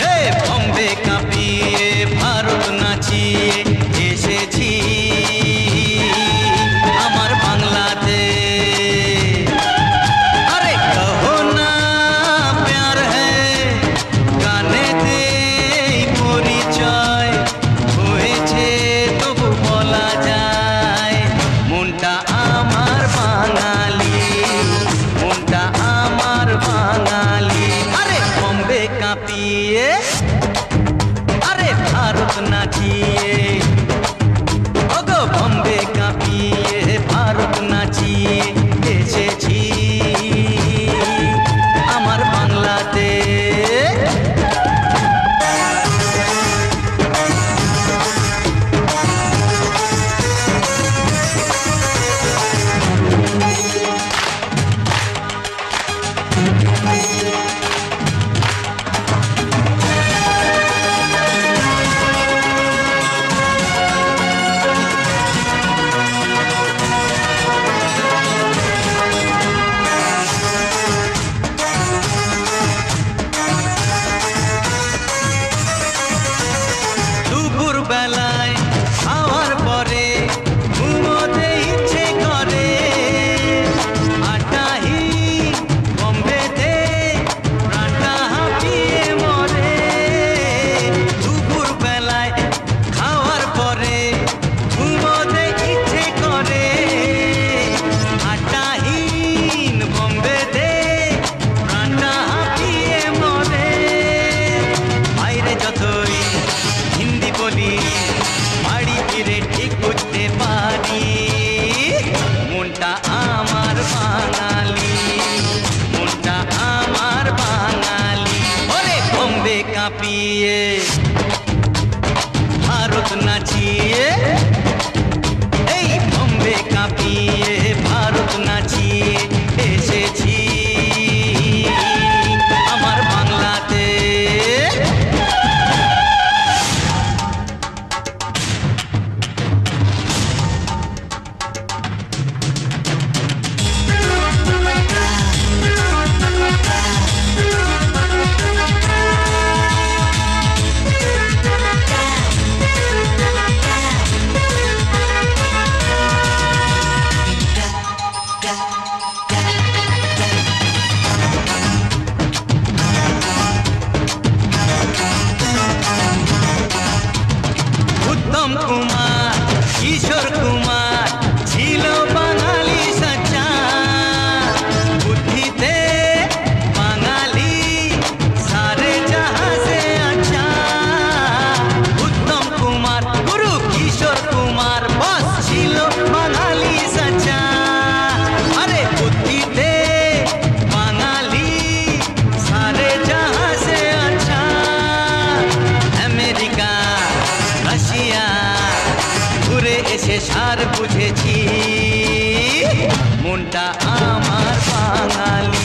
Hey, Bombay, come here. করে কাঁপিয়ে। আরে ভারত নাচিয়ে। ওগো বম্বে কাঁপিয়ে ভারত নাচিয়ে। বাঙালি আমার বাঙালি। ওরে বম্বে কাঁপিয়ে সার বুঝেছি। মনটা আমার বাঙালি।